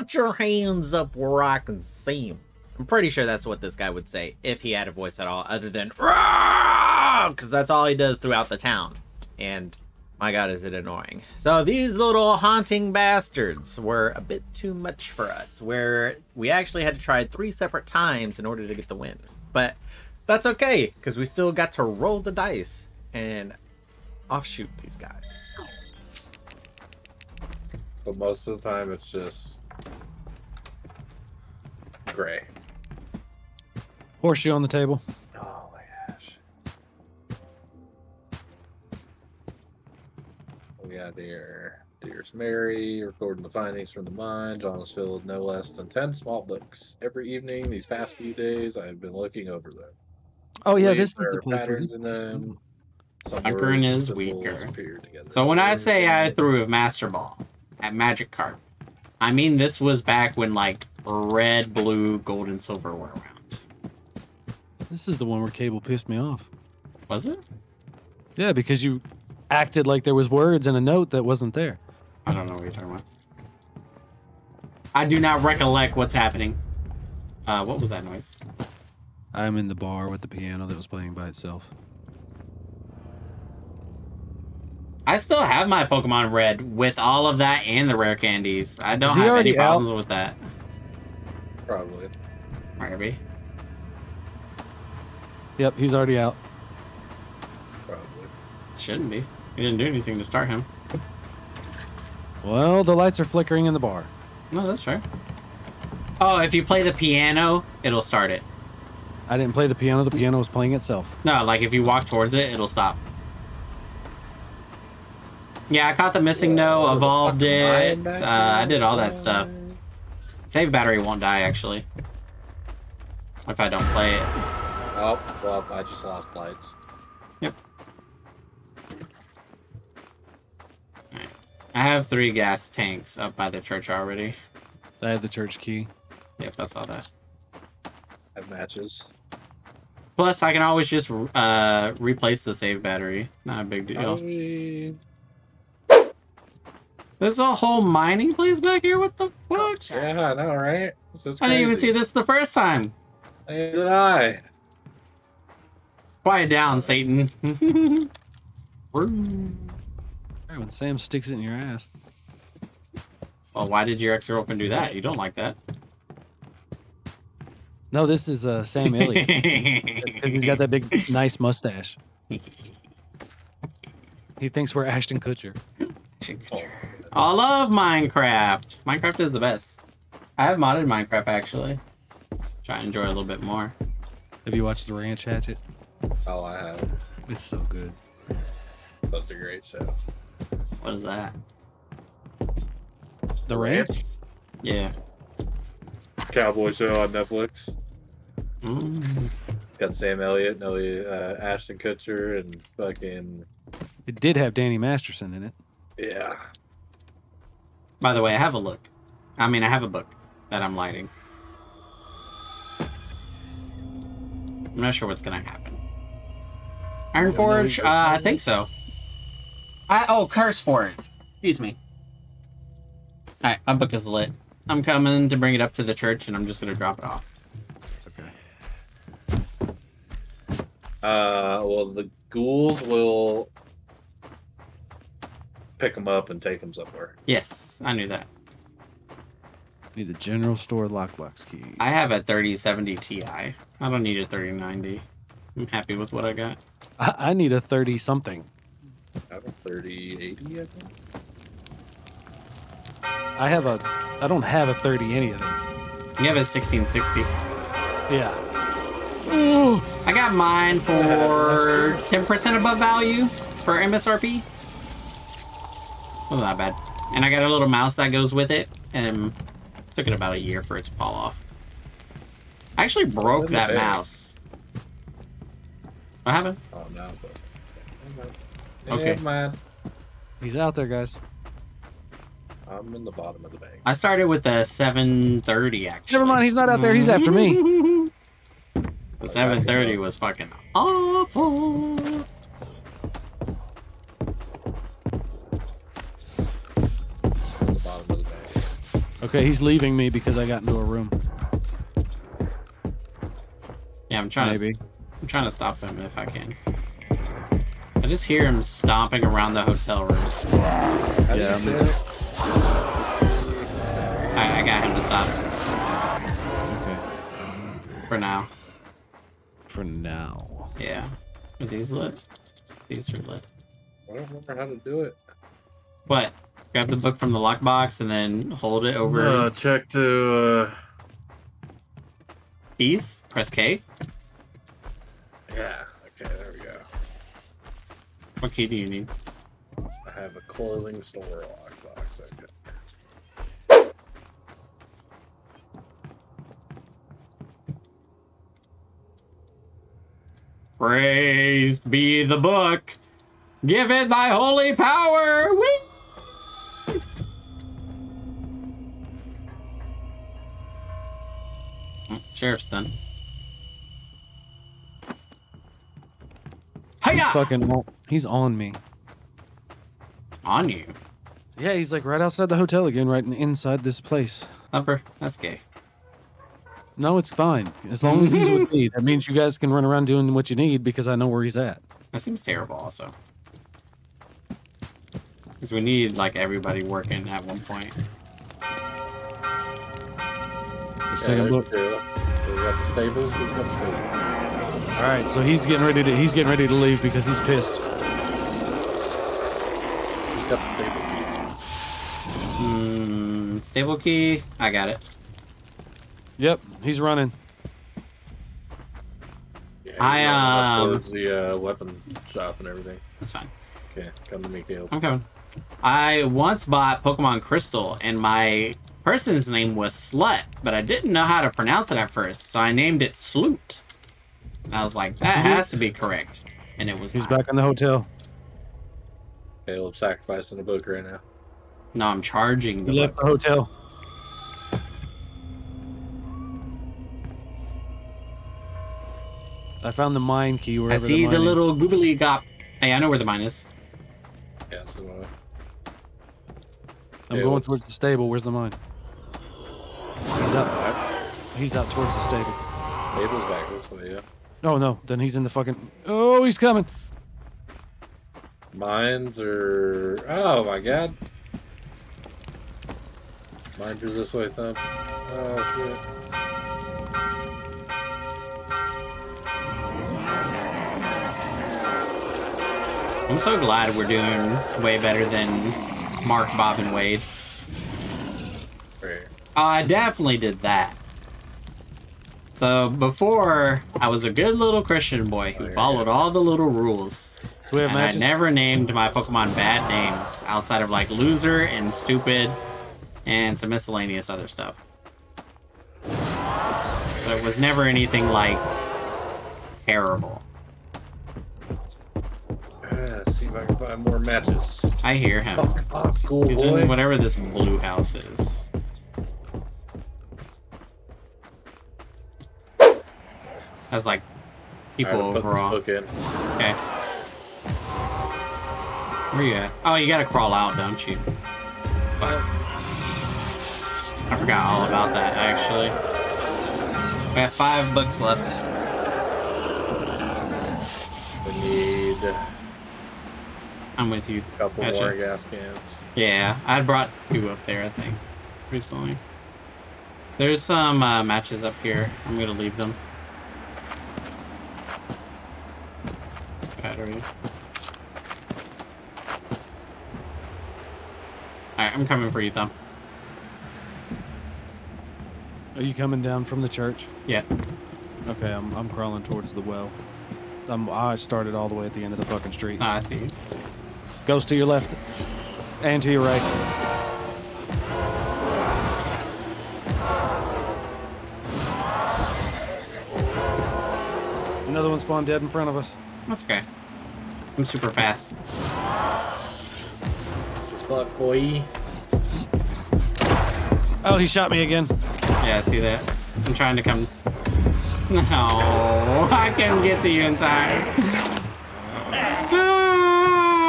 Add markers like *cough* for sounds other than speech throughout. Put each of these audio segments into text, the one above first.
put your hands up where I can see 'em. I'm pretty sure that's what this guy would say if he had a voice at all, other than because that's all he does throughout the town. And my god, is it annoying. So these little haunting bastards were a bit too much for us, where we actually had to try three separate times in order to get the win. But that's okay, because we still got to roll the dice and offshoot these guys. But most of the time, it's just gray. Horseshoe on the table. Oh my gosh. We got here Dear's Mary, recording the findings from the mine. John has filled no less than 10 small books. Every evening these past few days, I have been looking over them. Oh yeah, Believe this is the place. where patterns he- in them. Some Akron words, is weaker. So when I say I threw a master ball at Magic Card, I mean this was back when like red, blue, gold, and silver were around. This is the one where Cable pissed me off. Was it? Yeah, because you acted like there was words in a note that wasn't there. I don't know what you're talking about. I do not recollect what's happening. Uh, what was that noise? I'm in the bar with the piano that was playing by itself. I still have my Pokemon Red with all of that and the rare candies. I don't have any already out? problems with that. Probably. Maybe. Yep, he's already out. Probably. Shouldn't be. He didn't do anything to start him. Well, the lights are flickering in the bar. No, that's fair. Oh, if you play the piano, it'll start it. I didn't play the piano. The piano was playing itself. No, like if you walk towards it, it'll stop. Yeah, I caught the MissingNo, evolved it. Uh, I did all that stuff. Save battery won't die actually. If I don't play it. Oh, well, I just lost lights. Yep. I have three gas tanks up by the church already. I have the church key. Yep, I saw that. I have matches. Plus, I can always just uh, replace the save battery. Not a big deal. I- There's a whole mining place back here. What the fuck? Yeah, I know, right? I didn't even see this the first time. Neither did I. Quiet down, Satan. *laughs* Right, when Sam sticks it in your ass. Well, why did your ex-girlfriend do that? You don't like that. No, this is uh, Sam *laughs* Elliott. because he's got that big, nice mustache. *laughs* He thinks we're Ashton Kutcher. I love Minecraft. Minecraft is the best. I have modded Minecraft actually. Try to enjoy a little bit more. Have you watched the Ranch Hatchet? Oh, I have. It's so good. That's a great show. What is that? The Ranch? Yeah. Cowboy show on Netflix. Mm. Got Sam Elliott, no, uh, Ashton Kutcher, and fucking It did have Danny Masterson in it. yeah. By the way, I have a look. I mean, I have a book that I'm lighting. I'm not sure what's gonna happen. Iron Forge? Uh, I think so. I oh, Curse Forge. Excuse me. Alright, my book is lit. I'm coming to bring it up to the church, and I'm just gonna drop it off. Okay. Uh, well, the ghouls will pick them up and take them somewhere. Yes, I knew that. Need the general store lockbox key. I have a 3070 Ti. I don't need a 3090. I'm happy with what I got. I, I need a 30 something. I have a 3080, I think. I have a. I don't have a 30 any of them. You have a 1660. Yeah. Ooh, I got mine for 10% above value for MSRP. Wasn't that bad. And I got a little mouse that goes with it, and it took it about a year for it to fall off. I actually broke that bag. mouse. What happened? Oh no. But... Okay. Never mind. He's out there, guys. I'm in the bottom of the bank. I started with a 730 actually. Never mind, he's not out there. He's after me. The 730 was fucking awful. Okay, he's leaving me because I got into a room. Yeah, I'm trying Maybe. to. I'm trying to stop him if I can. I just hear him stomping around the hotel room. How Yeah, I'm- I, I got him to stop Okay. for now. For now. Yeah. Are these lit? These are lit. I don't remember how to do it. What? Grab the book from the lockbox and then hold it over Uh, check to. Uh, keys. Press K. yeah. Okay, there we go. What key do you need? I have a clothing store lockbox. Okay. Praised be the book. Give it thy holy power. Whee! Sheriff's done. He's fucking. on- He's on me. On you. Yeah, he's like right outside the hotel again, right in- inside this place. Upper. That's gay. No, it's fine. As long as he's with *laughs* me, that means you guys can run around doing what you need because I know where he's at. That seems terrible also. Because we need like everybody working at one point. The second yeah, book. there's two. So we got the stables. We the stables. All right, so he's getting ready to he's getting ready to leave because he's pissed. We got the stable. Hmm. Stable key. I got it. Yep, he's running. Yeah, I, we got um, towards the uh, weapon shop and everything. That's fine. Okay, come to me, Caleb. I'm coming. I once bought Pokemon Crystal, and my person's name was Slut, but I didn't know how to pronounce it at first, so I named it Sloot. And I was like, that has to be correct, and it was He's not. back in the hotel. Caleb sacrificing the book right now. No, I'm charging the left the hotel. I found the mine key I see the, mine is. little googly gop. Hey, I know where the mine is. Yeah, so uh, I'm Yeah, going what's- towards the stable. Where's the mine? He's out. He's out towards the stable. table's back this way. Yeah, Oh no, then he's in the fucking. Oh, he's coming. mines are. Oh my god. Mines are this way, Thumb. Oh shit. I'm so glad we're doing way better than Mark, Bob, and Wade. I definitely did that. So before, I was a good little Christian boy who Oh, followed all the little rules. Have And I never named my Pokemon bad names outside of like loser and stupid and some miscellaneous other stuff. So it was never anything like terrible. See if I can find more matches. I hear him. *laughs* Off, oh, cool He's boy. in whatever this blue house is. That's like people put overall. this book in. Okay. Where you at? Oh, you gotta crawl out, don't you? But I forgot all about that actually. We have five books left. We need a I'm with you. couple Gotcha. more gas cans. Yeah, I brought two up there, I think, recently. There's some uh, matches up here. I'm gonna leave them. Battery. Alright, I'm coming for you, Tom. Are you coming down from the church? Yeah. Okay, I'm, I'm crawling towards the well. I'm, I started all the way at the end of the fucking street. Ah, I see you. Goes to your left and to your right. Another one spawned dead in front of us. That's okay. I'm super fast. This is fuck, boy. Oh, he shot me again. Yeah, I see that. I'm trying to come. No, I can't get to you in time.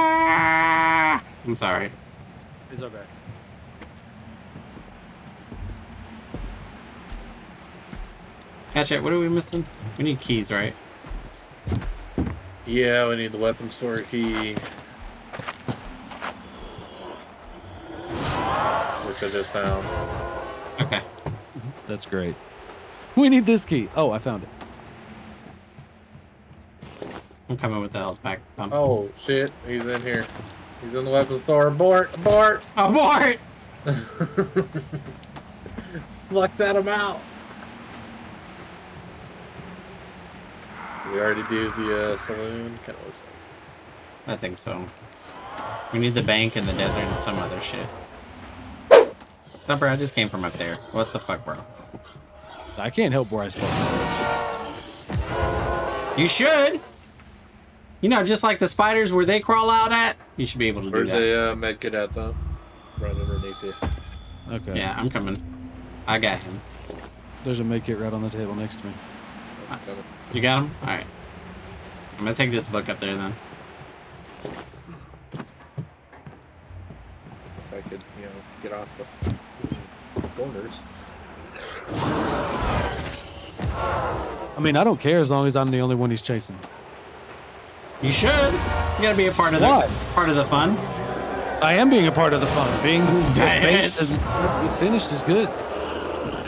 Ah! I'm sorry. It's okay. Gotcha. What are we missing? We need keys, right? Yeah, we need the weapon store key. I just found. Okay. That's great. We need this key. Oh, I found it. I'm coming with the health pack. Um, Oh shit, he's in here. He's in the weapon store. Abort! Abort! Abort! *laughs* Lucked at him out. We already do the uh, saloon. Kind of looks like. I think so. We need the bank and the desert and some other shit. Stop, bro. I just came from up there. What the fuck, bro? I can't help where I spawn. You should! You know, just like the spiders where they crawl out at, you should be able to do that. Where's that. the uh, med kit at though? Right underneath you. Okay. Yeah, I'm coming. I got him. There's a med kit right on the table next to me. You got him? Alright. I'm gonna take this book up there then. If I could, you know, get off the corners. I mean, I don't care as long as I'm the only one he's chasing. You should. You gotta be a part of the part of the fun. I am being a part of the fun. Being Damn *laughs* based and finished is good.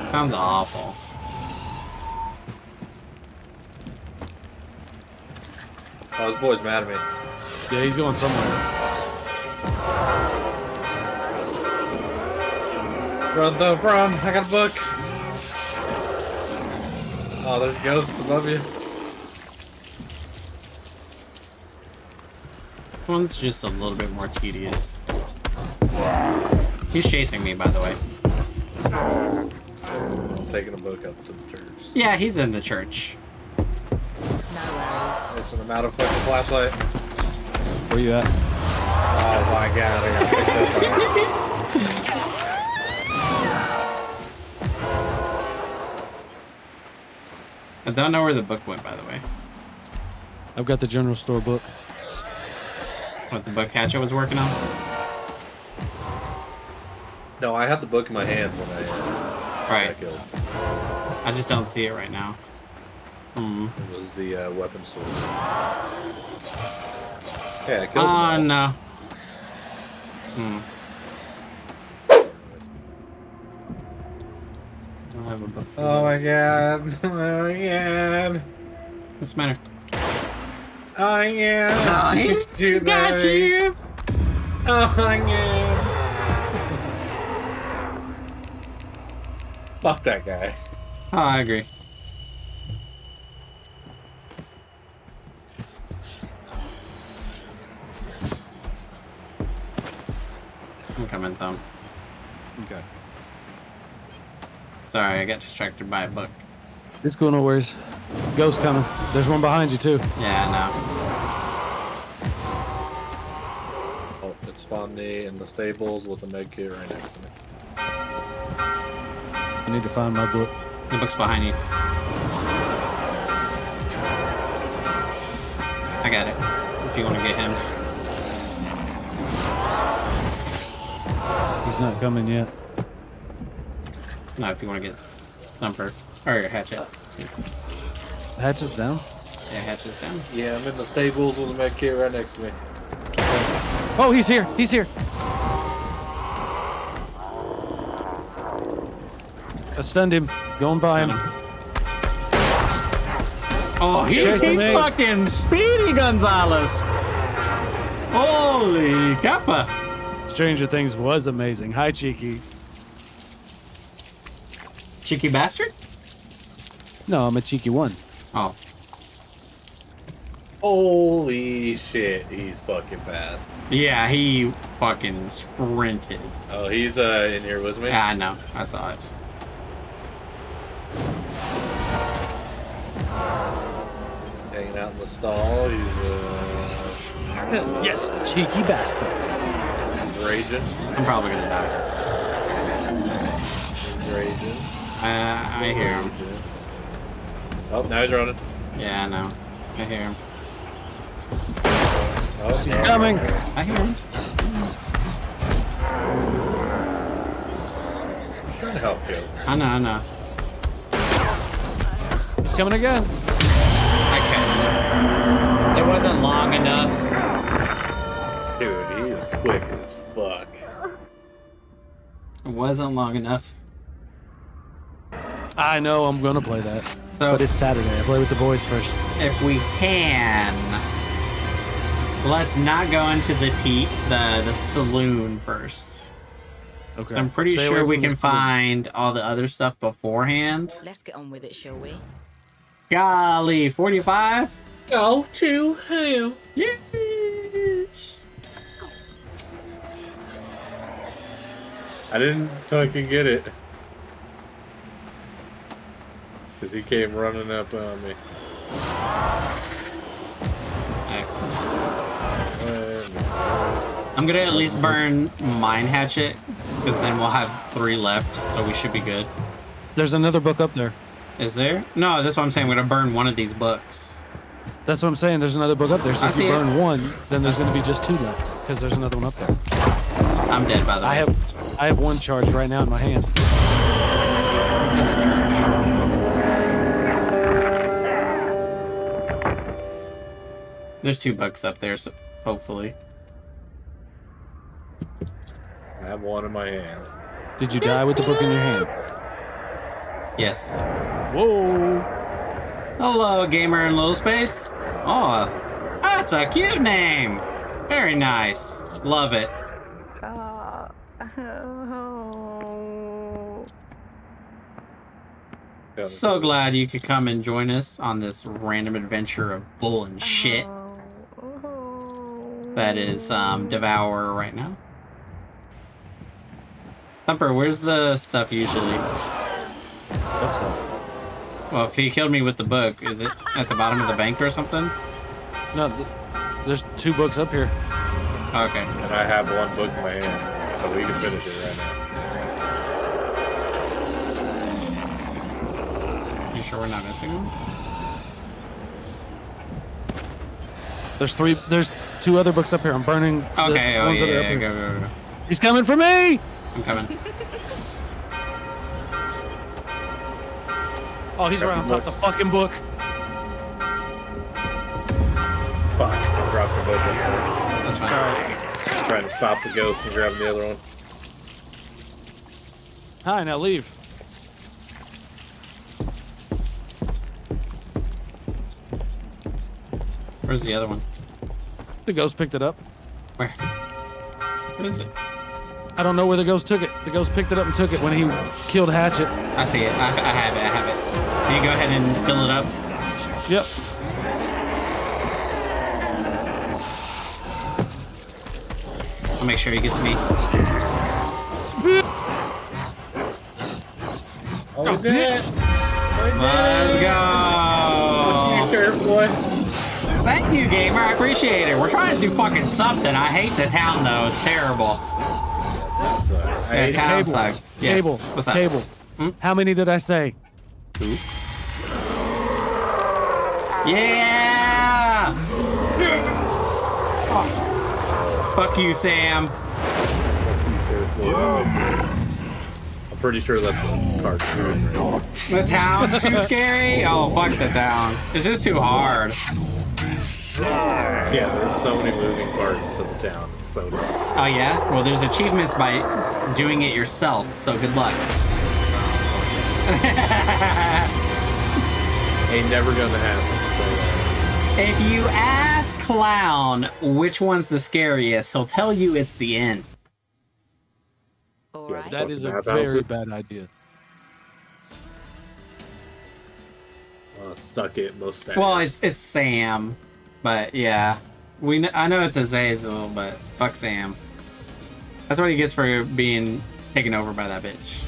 Sounds awful. Oh, this boy's mad at me. Yeah, he's going somewhere. Run, though, run! I got a book. Oh, there's ghosts above you. This one's just a little bit more tedious. He's chasing me, by the way. I'm taking a book up to the church. Yeah, he's in the church. No worries. Listen, I'm out of fucking flashlight. Where you at? Oh my god, *laughs* I don't know where the book went, by the way. I've got the general store book. What the book Hatchet was working on. No, I had the book in my hand when I uh, Right. got killed. I just don't see it right now. Hmm. It was the uh, weapon store. Yeah, I killed Oh them no. Hmm. I don't have a book for oh all. *laughs* Oh my god. Oh my god. What's the matter? Oh yeah. Oh, he's- He's got you. Oh my god. Fuck that guy. Oh, I agree. I'm coming, Thumb. Okay. Sorry, I got distracted by a book. It's cool, no worries. Ghost coming. There's one behind you too. Yeah, no. Oh, it spawned me in the stables with the med kit right next to me. I need to find my book. The book's behind you. I got it. If you want to get him. He's not coming yet. No, if you want to get Thumper. Or your Hatchet. Hatchet's down. Yeah, Hatchet's down. Yeah, I'm in the stables with the med kit right next to me. Oh, he's here. He's here. I stunned him. Going by him. Oh, he, Chasing he's me. fucking Speedy Gonzalez. Holy kappa. Stranger Things was amazing. Hi, Cheeky. Cheeky bastard? No, I'm a cheeky one. Oh, Holy shit, he's fucking fast. yeah, he fucking sprinted. Oh, he's uh in here with me. Yeah, I know. I saw it. Hanging out in the stall. He's uh Yes, cheeky bastard. he's raging. I'm probably gonna die. He's raging. Uh, I hear him. Raging. Oh, now he's running. Yeah, I know. I hear him. Oh, He's coming. I hear him. trying to help you. I know, I know. He's coming again. Okay. It wasn't long enough. Dude, he is quick as fuck. It wasn't long enough. I know I'm gonna play that, So but it's Saturday. I play with the boys first. if we can, let's not go into the pe- the the saloon first. Okay. I'm pretty Stay sure we can find all the other stuff beforehand. Let's get on with it, shall we? Golly, 45? Go to hell. Yes. I didn't fucking get it. Because he came running up on me. I'm gonna at least burn mine hatchet, because then we'll have three left, so we should be good. There's another book up there. Is there? No, that's what I'm saying. I'm gonna burn one of these books. That's what I'm saying. There's another book up there. So I if see you it. burn one, then there's gonna be just two left because there's another one up there. I'm dead, by the way. I have, I have one charge right now in my hand. There's two bucks up there, so hopefully. I have one in my hand. Did you die with the book in your hand? Yes. Whoa! Hello, gamer in little space. Oh, that's a cute name. Very nice. Love it. Got *laughs* it. So glad you could come and join us on this random adventure of bull and shit that is um, Devour right now. Thumper, where's the stuff usually? What stuff? Well, if he killed me with the book, is it at the bottom of the bank or something? No, th- there's two books up here. Okay. And I have one book in my hand. So we can finish it right now. You sure we're not missing one? There's three. There's two other books up here. I'm burning. the Okay, oh ones yeah, up yeah, here. go, go, go. He's coming for me! I'm coming. *laughs* Oh, he's right on top of the fucking book. Fuck. I dropped the book in there. That's fine. Alright. Trying to stop the ghost and grab the other one. Hi, now leave. Where's the other one? The ghost picked it up. Where? What is it? I don't know where the ghost took it. The ghost picked it up and took it when he killed Hatchet. I see it. I, I have it. I have it. Can you go ahead and fill it up? Yep. I'll make sure he gets me. Oh, damn. Let's You go. sheriff boy. Thank you, gamer. I appreciate it. We're trying to do fucking something. I hate the town though. It's terrible. I Yeah, town Cable. sucks. Yes. Cable. What's up? Cable. Hmm? How many did I say? Two. Yeah. Fuck you, Sam. you, sheriff boy. I'm pretty sure that's a cartoon. Right? The town's too scary. Oh, fuck the town. It's just too hard. Yeah, there's so many moving parts to the town. It's so dumb. Oh yeah. Well, there's achievements by doing it yourself. So good luck. *laughs* Ain't never gonna happen. If you ask Clown which one's the scariest, he'll tell you it's the end. All Yeah, right. That is a very bad idea. So, uh, suck it, mustache. Well, it's, it's Sam, but yeah, we kn- I know it's Azazel, but fuck Sam. That's what he gets for being taken over by that bitch.